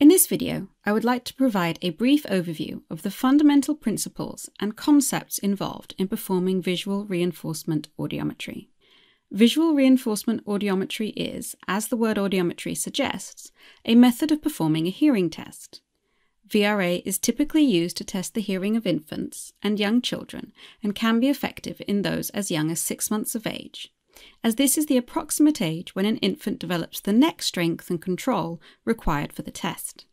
In this video, I would like to provide a brief overview of the fundamental principles and concepts involved in performing visual reinforcement audiometry. Visual reinforcement audiometry is, as the word audiometry suggests, a method of performing a hearing test. VRA is typically used to test the hearing of infants and young children and can be effective in those as young as six months of age, as this is the approximate age when an infant develops the neck strength and control required for the test.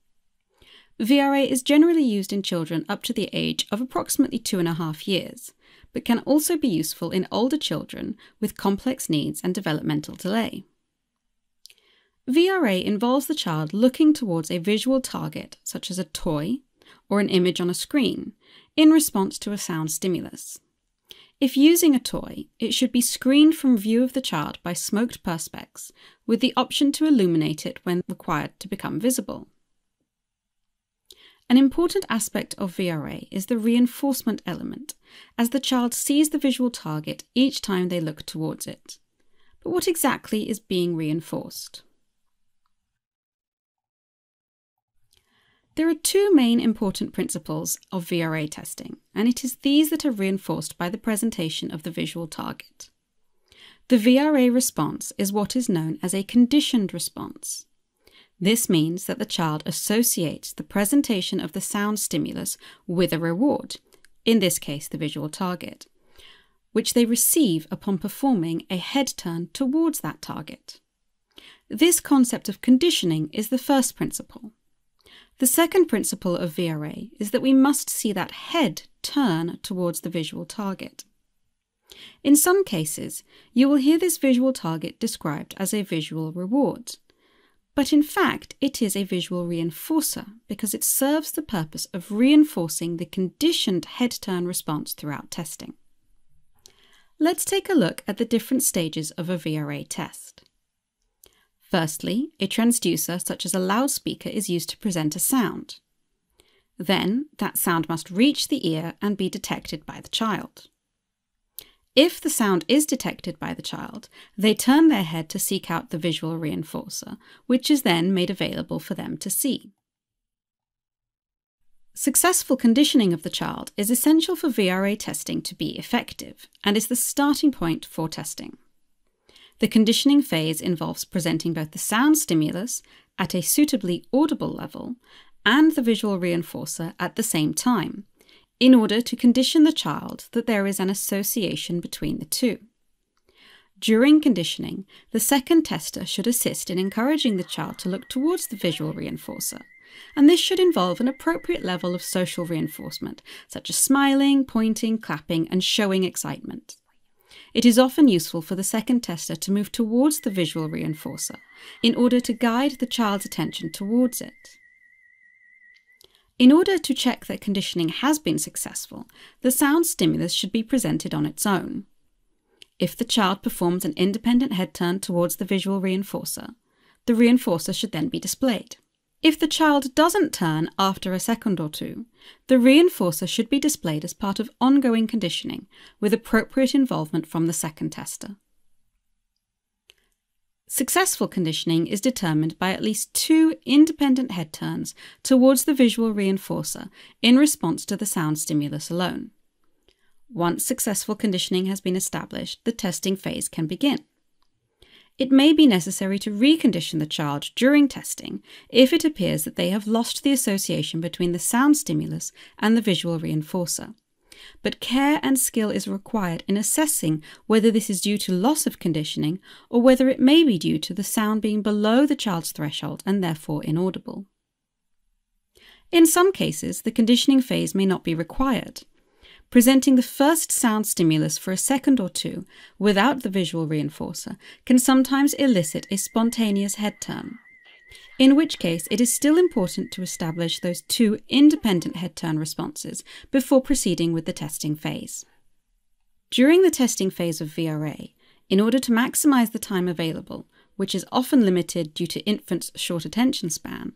VRA is generally used in children up to the age of approximately two and a half years, but can also be useful in older children with complex needs and developmental delay. VRA involves the child looking towards a visual target, such as a toy or an image on a screen, in response to a sound stimulus. If using a toy, it should be screened from view of the child by smoked perspex, with the option to illuminate it when required to become visible. An important aspect of VRA is the reinforcement element, as the child sees the visual target each time they look towards it. But what exactly is being reinforced? There are two main important principles of VRA testing, and it is these that are reinforced by the presentation of the visual target. The VRA response is what is known as a conditioned response. This means that the child associates the presentation of the sound stimulus with a reward, in this case the visual target, which they receive upon performing a head turn towards that target. This concept of conditioning is the first principle. The second principle of VRA is that we must see that head turn towards the visual target. In some cases, you will hear this visual target described as a visual reward. But in fact, it is a visual reinforcer because it serves the purpose of reinforcing the conditioned head turn response throughout testing. Let's take a look at the different stages of a VRA test. Firstly, a transducer such as a loudspeaker is used to present a sound. Then, that sound must reach the ear and be detected by the child. If the sound is detected by the child, they turn their head to seek out the visual reinforcer, which is then made available for them to see. Successful conditioning of the child is essential for VRA testing to be effective and is the starting point for testing. The conditioning phase involves presenting both the sound stimulus at a suitably audible level and the visual reinforcer at the same time, in order to condition the child that there is an association between the two. During conditioning, the second tester should assist in encouraging the child to look towards the visual reinforcer, and this should involve an appropriate level of social reinforcement, such as smiling, pointing, clapping, and showing excitement. It is often useful for the second tester to move towards the visual reinforcer in order to guide the child's attention towards it. In order to check that conditioning has been successful, the sound stimulus should be presented on its own. If the child performs an independent head turn towards the visual reinforcer, the reinforcer should then be displayed. If the child doesn't turn after a second or two, the reinforcer should be displayed as part of ongoing conditioning with appropriate involvement from the second tester. Successful conditioning is determined by at least two independent head turns towards the visual reinforcer in response to the sound stimulus alone. Once successful conditioning has been established, the testing phase can begin it may be necessary to recondition the child during testing if it appears that they have lost the association between the sound stimulus and the visual reinforcer. But care and skill is required in assessing whether this is due to loss of conditioning or whether it may be due to the sound being below the child's threshold and therefore inaudible. In some cases, the conditioning phase may not be required. Presenting the first sound stimulus for a second or two without the visual reinforcer can sometimes elicit a spontaneous head turn, in which case it is still important to establish those two independent head turn responses before proceeding with the testing phase. During the testing phase of VRA, in order to maximize the time available, which is often limited due to infants' short attention span,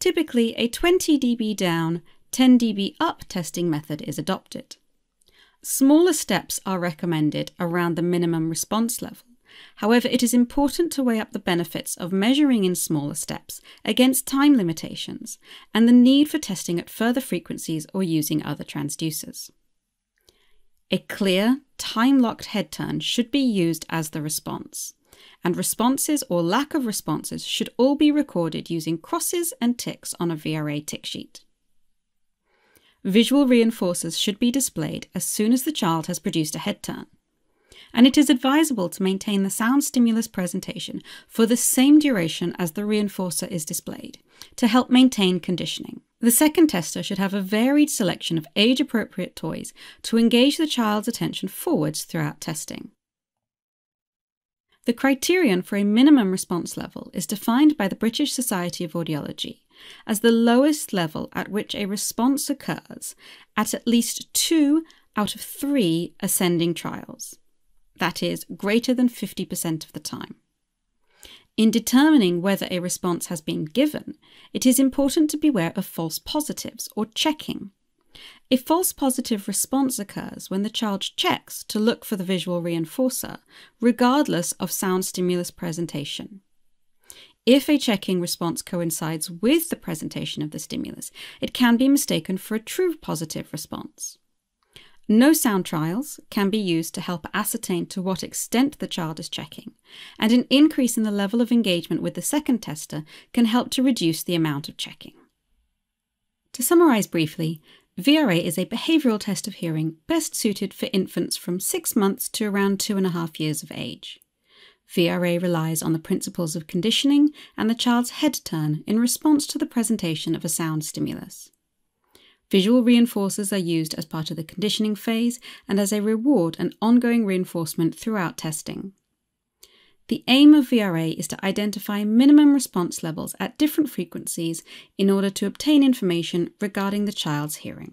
typically a 20 dB down, 10 dB up testing method is adopted. Smaller steps are recommended around the minimum response level, However, it is important to weigh up the benefits of measuring in smaller steps against time limitations and the need for testing at further frequencies or using other transducers. A clear, time locked head turn should be used as the response, and responses or lack of responses should all be recorded using crosses and ticks on a VRA tick sheet. Visual reinforcers should be displayed as soon as the child has produced a head turn and it is advisable to maintain the sound stimulus presentation for the same duration as the reinforcer is displayed to help maintain conditioning. The second tester should have a varied selection of age appropriate toys to engage the child's attention forwards throughout testing. The criterion for a minimum response level is defined by the British Society of Audiology as the lowest level at which a response occurs at at least two out of three ascending trials that is, greater than 50% of the time. In determining whether a response has been given, it is important to beware of false positives or checking. A false positive response occurs when the child checks to look for the visual reinforcer, regardless of sound stimulus presentation. If a checking response coincides with the presentation of the stimulus, it can be mistaken for a true positive response. No sound trials can be used to help ascertain to what extent the child is checking, and an increase in the level of engagement with the second tester can help to reduce the amount of checking. To summarise briefly, VRA is a behavioural test of hearing best suited for infants from six months to around two and a half years of age. VRA relies on the principles of conditioning and the child's head turn in response to the presentation of a sound stimulus. Visual reinforcers are used as part of the conditioning phase and as a reward and ongoing reinforcement throughout testing. The aim of VRA is to identify minimum response levels at different frequencies in order to obtain information regarding the child's hearing.